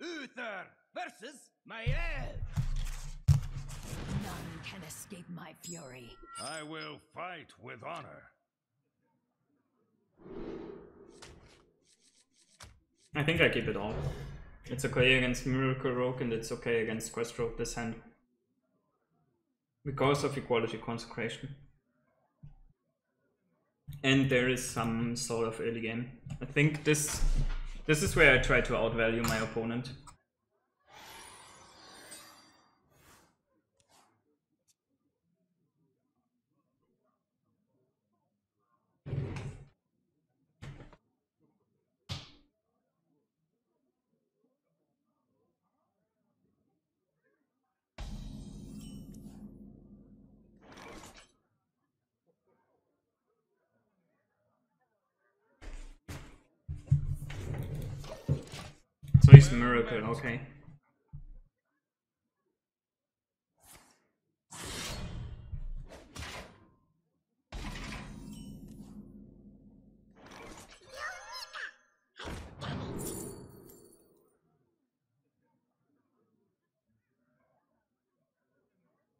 Uther versus Mael. None can escape my fury. I will fight with honor. I think I keep it all. It's okay against Miracle Rogue and it's okay against Quest Rogue this hand. Because of Equality Consecration. And there is some sort of early game. I think this this is where I try to outvalue my opponent. Miracle, okay.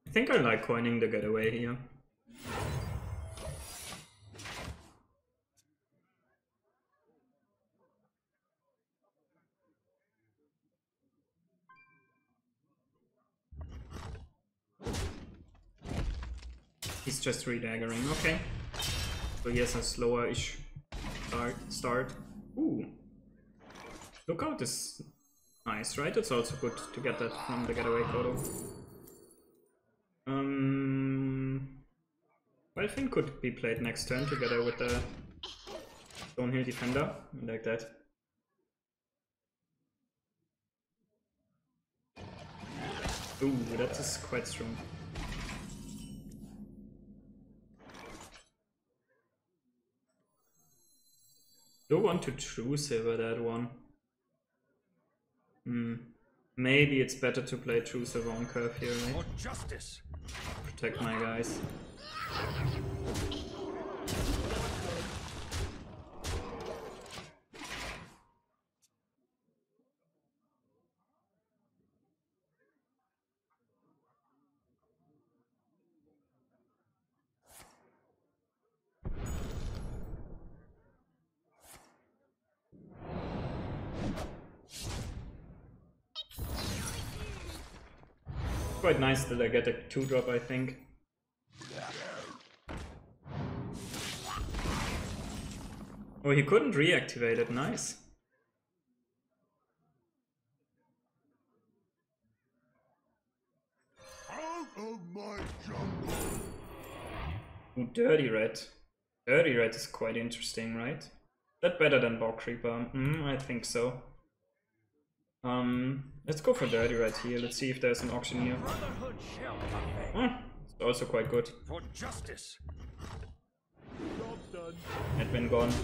I think I like coining the getaway here. He's just redaggering, okay. So he has a slower-ish start, start. Ooh. Lookout is nice, right? It's also good to get that from the Getaway Kodo. Um, Vilefin could be played next turn together with the Stonehill Defender, like that. Ooh, that is quite strong. Don't want to Truesilver that one. Hmm. Maybe it's better to play Truesilver on curve here, right? Justice. Protect my guys. Quite nice that I get a 2 drop, I think. Oh, he couldn't reactivate it, nice. Out of my jungle. Ooh, Dirty Rat. Dirty Rat is quite interesting, right? That better than Bog Creeper? Mm, I think so. Um, let's go for Dirty right here. Let's see if there's an auction here. Brotherhood shall prevail. Ah, it's also quite good. For justice. Edwin gone.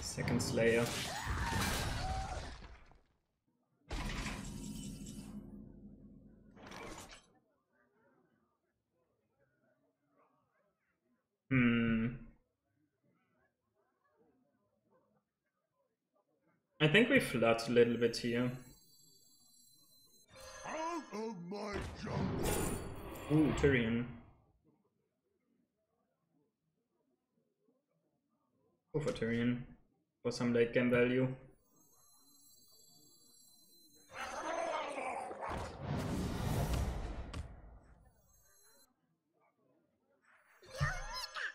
Second Slayer. Hmm. I think we flood a little bit here. Out of my jungle. Ooh, Tirion. Go for Tirion. For some late game value.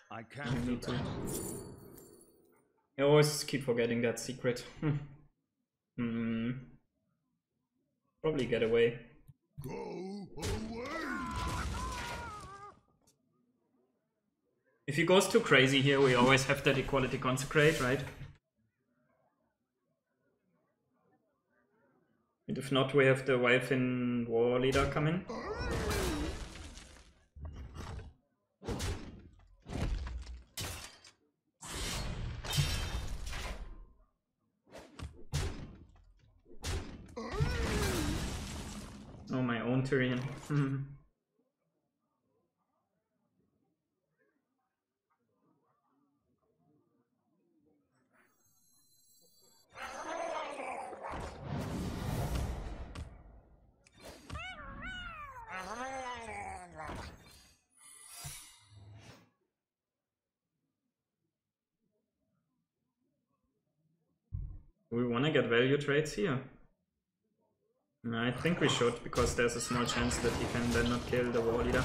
I can't do need to. that. I always keep forgetting that secret. Hmm. Hmm. Probably get away. Go away. If he goes too crazy here, we always have that equality consecrate, right? And if not, we have the Wildfin War Leader coming. Tirion. Hmm. we want to get value trades here? I think we should, because there's a small chance that he can then not kill the war leader.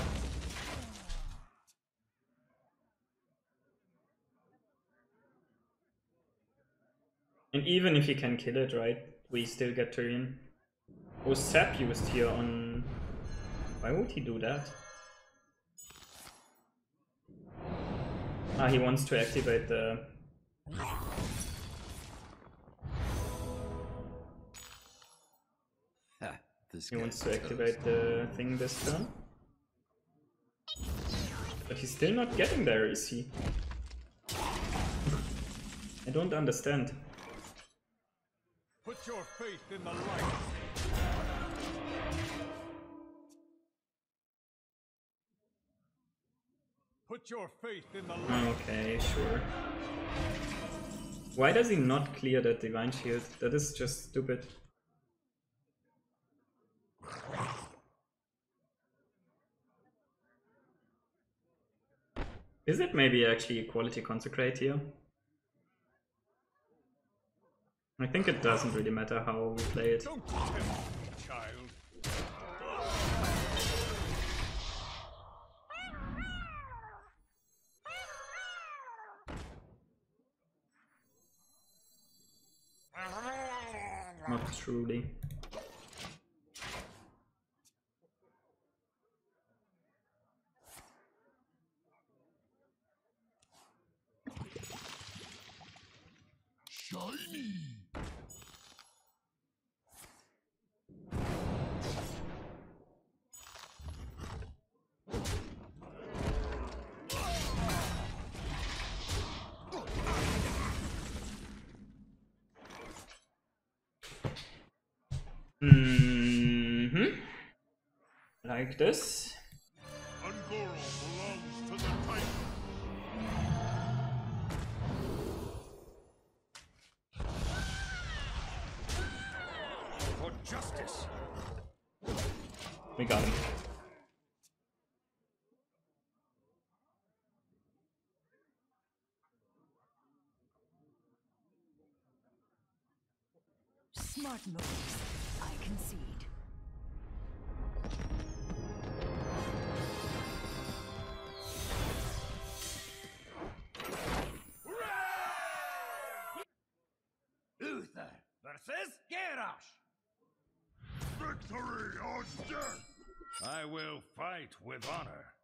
And even if he can kill it, right, we still get Tirion. Oh, Sap used here on... Why would he do that? Ah, he wants to activate the... this He wants to activate the thing this turn. But he's still not getting there, is he? I don't understand. Put your faith in the light. Put your faith in the light. Okay, sure. Why does he not clear that Divine Shield? That is just stupid. Is it maybe actually Equality Consecrate here? I think it doesn't really matter how we play it. Don't tempt me, child. Not truly. Hmm Like this. Un'Goro belongs to the Titan. For justice. We got him. Smart moves. Garrosh. Victory or death! I will fight with honor.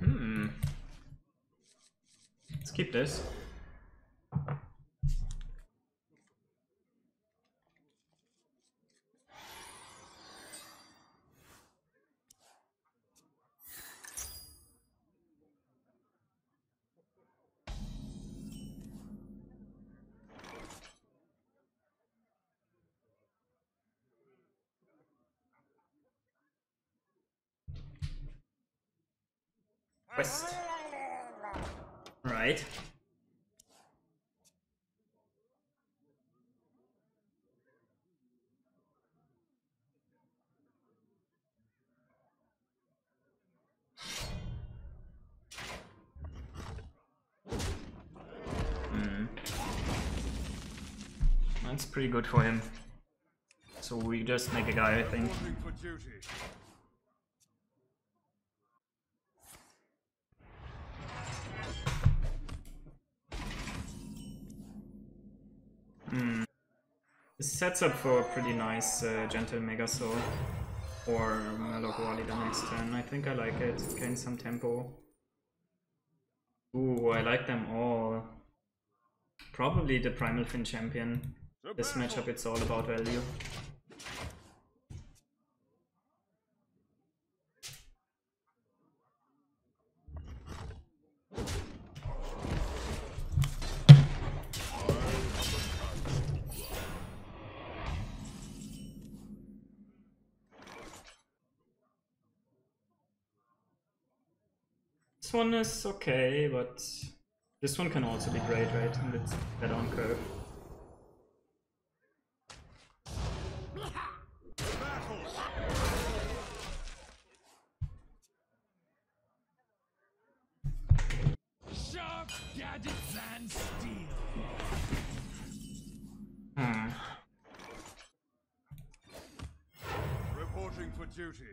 Hmm. Let's keep this. Quest. Right. Hmm. That's pretty good for him. So we just make a guy, I think. Duty. This sets up for a pretty nice uh, Gentle Megasaur. Or Murloc Wally the next turn. I think I like it. Gain some tempo. Ooh, I like them all. Probably the Primalfin champion. This matchup, it's all about value. This one is okay, but this one can also be great, right? And it's better on curve. Duty.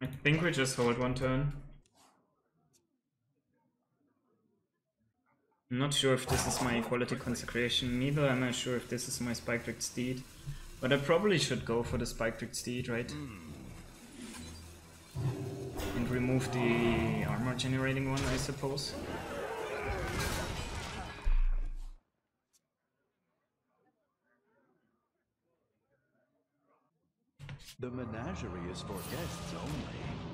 I think we just hold one turn. I'm not sure if this is my equality consecration, neither am I sure if this is my Spikeridged Steed. But I probably should go for the Spikeridged Steed, right? And remove the armor generating one, I suppose. The menagerie is for guests only.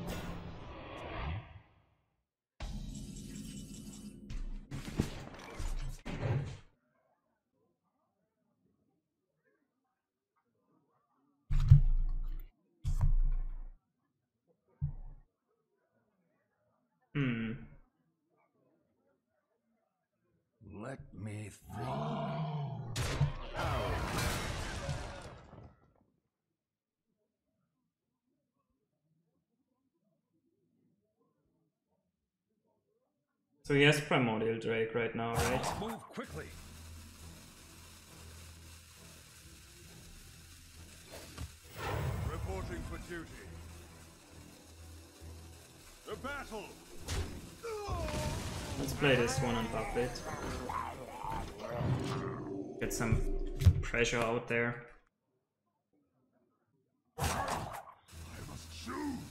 So he has Primordial Drake right now, right? Move quickly. Reporting for duty. To battle. Let's play this one on top it. Get some pressure out there. I must choose.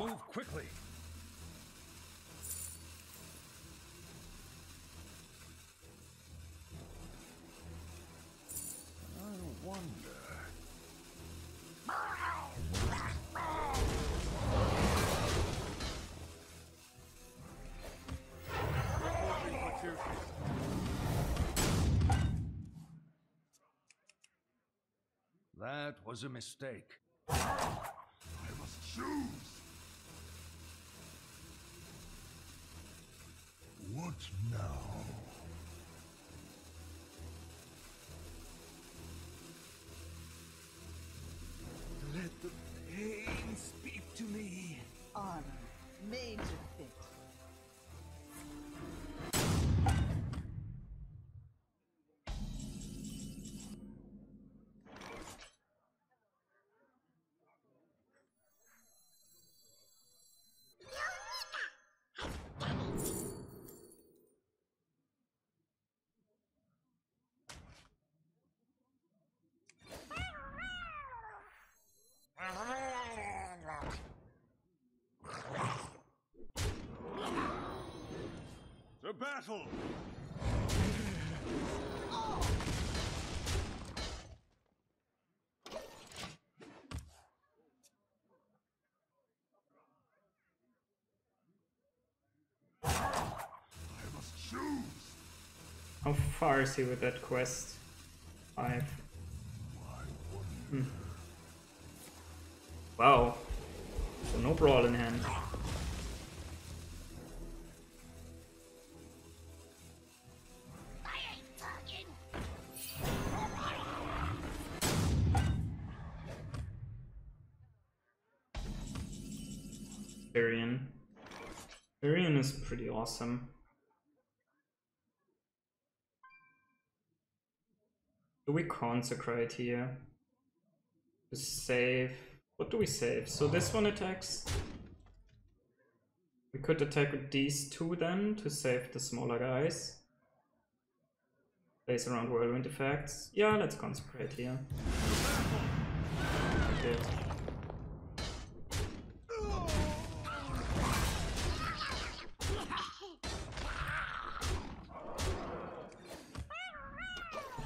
Move quickly. I wonder. That was a mistake. I must choose. What now? Let the pain speak to me. Armor. Major battle. How far is he with that quest? Five. Hmm. Wow. So no brawl in hand. Pretty awesome. Do we consecrate here? To save... What do we save? So this one attacks. We could attack with these two then to save the smaller guys. Place around whirlwind effects. Yeah, let's consecrate here.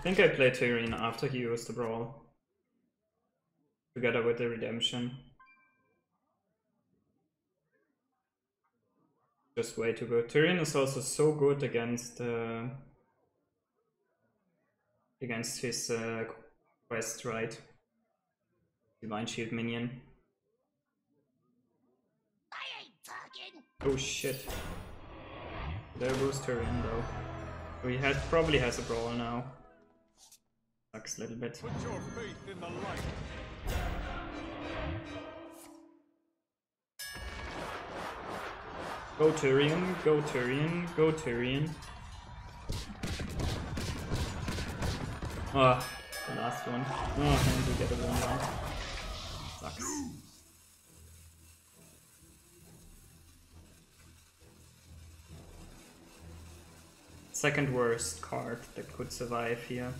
Think I played Tirion after he used the brawl. Together with the redemption. Just way too good. Tirion is also so good against uh, against his uh, quest, right? Divine Shield minion. Oh shit. There goes Tirion though. He had probably has a brawl now. Sucks a little bit. Put your faith in the light. Go Tirion, go Tirion, go Tirion. Ah, the last one. Oh, and we get a one down. Sucks. Second worst card that could survive here.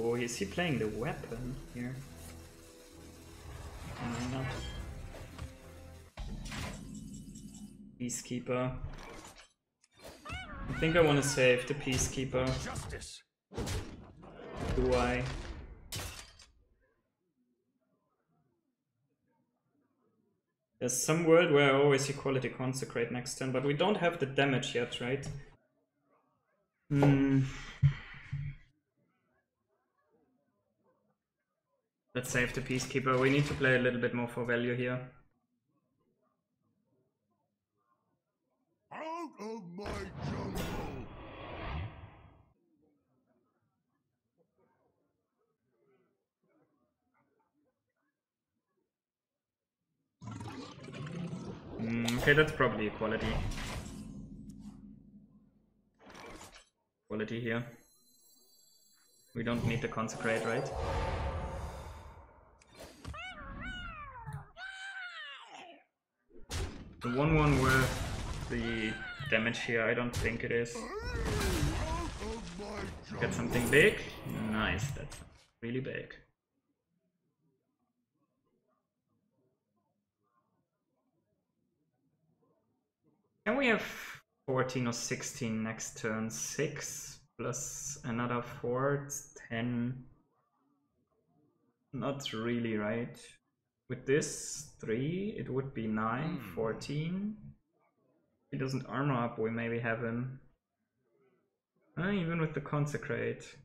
Oh, is he playing the weapon here? Maybe not. Peacekeeper. I think I want to save the Peacekeeper. Justice. Do I? There's some world where I always equality consecrate next turn, but we don't have the damage yet, right? Hmm. Let's save the Peacekeeper. We need to play a little bit more for value here. Out of my jungle. Mm, okay, that's probably equality. Quality here. We don't need to consecrate, right? The 1-1 worth the damage here, I don't think it is. Get something big? Nice, that's really big. Can we have 14 or 16 next turn? 6 plus another 4, it's 10. Not really, right? With this 3, it would be 9, 14. If he doesn't armor up, we maybe have him. Ah, even with the consecrate.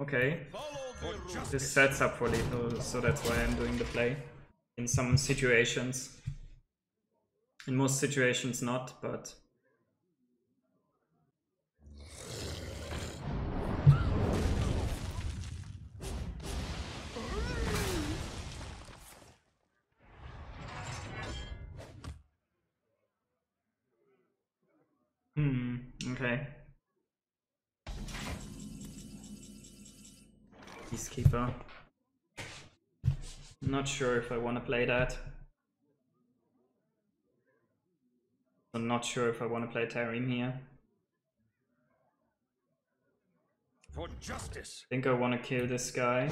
Okay, Follow the rules. this sets up for lethal, so that's why I'm doing the play. In some situations. In most situations not, but... okay. Peacekeeper. Not sure if I want to play that. I'm not sure if I want to play Tarim here. For justice. I think I want to kill this guy.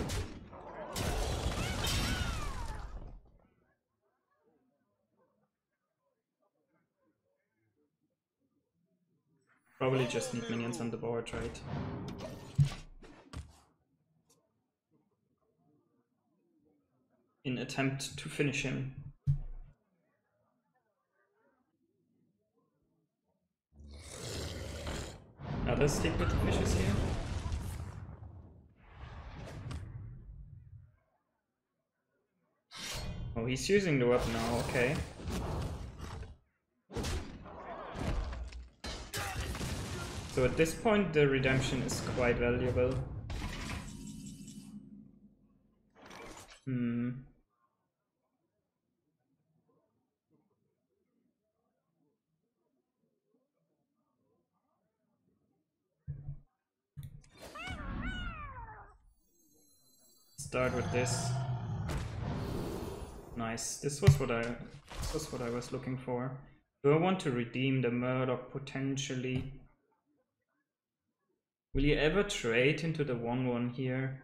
Probably just need minions on the board, right? In attempt to finish him. Other stick with the fishes here? Oh, he's using the weapon now, okay. So at this point the redemption is quite valuable. Hmm. Start with this. Nice. This was what I this was what I was looking for. Do I want to redeem the murder potentially? Will you ever trade into the 1-1 here?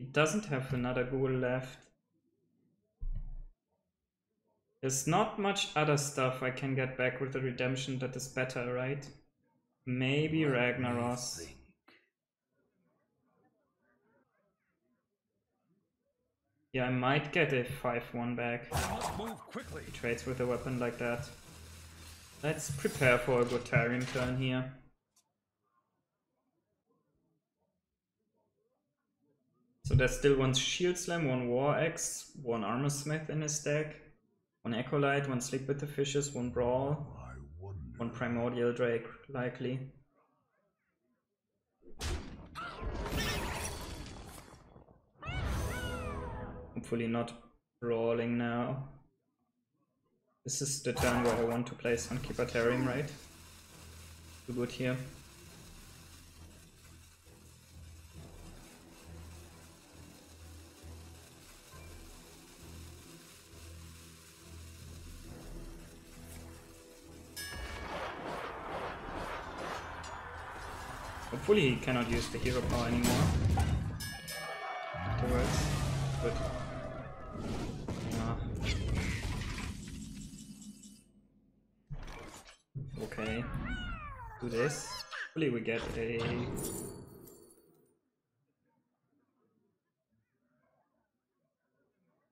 It doesn't have another ghoul left. There's not much other stuff I can get back with the redemption that is better, right? Maybe Ragnaros. Yeah, I might get a 5-1 back. Must move quickly. He trades with a weapon like that. Let's prepare for a good Tirion turn here. So there's still one Shield Slam, one War Axe, one Armorsmith in his deck, one Acolyte, one Sleep with the Fishes, one Brawl, one Primordial Drake, likely. Hopefully not brawling now. This is the turn where I want to play Sunkeeper Tarim, right? Too good here. Hopefully he cannot use the hero power anymore. Afterwards. Ah. Okay. Do this. Hopefully we get a...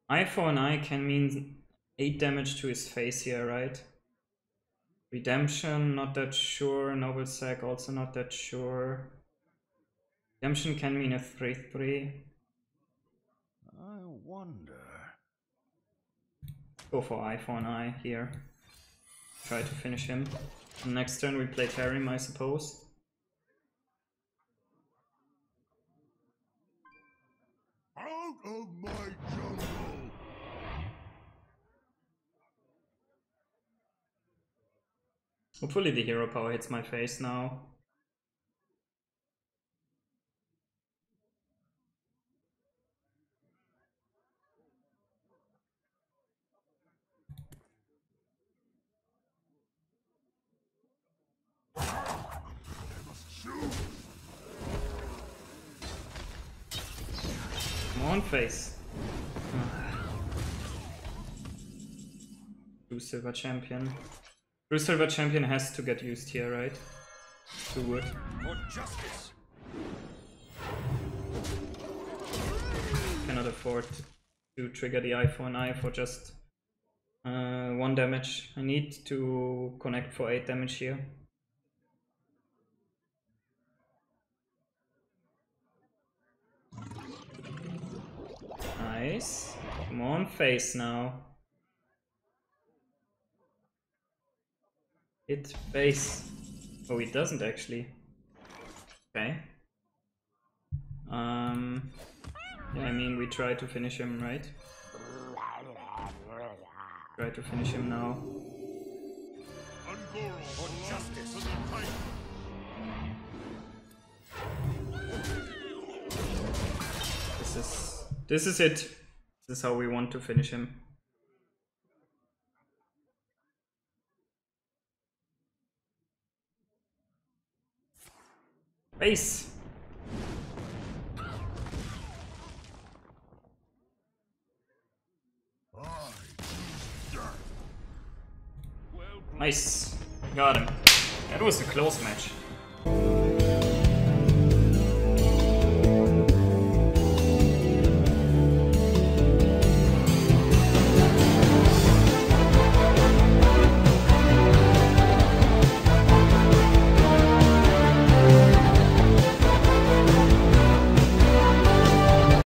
Eye for an eye can mean 8 damage to his face here, right? Redemption, not that sure. Noble Sack, also not that sure. Redemption can mean a 3-3. I wonder. Go for eye for an eye here. Try to finish him. Next turn we play Tarim, I suppose. Out of my jungle. Hopefully the hero power hits my face now. Come on, face. Ah. Truesilver champion. Silver champion has to get used here, right? Too good. For justice. Cannot afford to trigger the eye for an eye for just uh, one damage. I need to connect for eight damage here. Nice. Come on, face now. Hit base. Oh, it doesn't actually. Okay. Um. Yeah, I mean, we try to finish him, right? Try to finish him now. This is this is it. This is how we want to finish him. Base. Nice. Got him. That was a close match.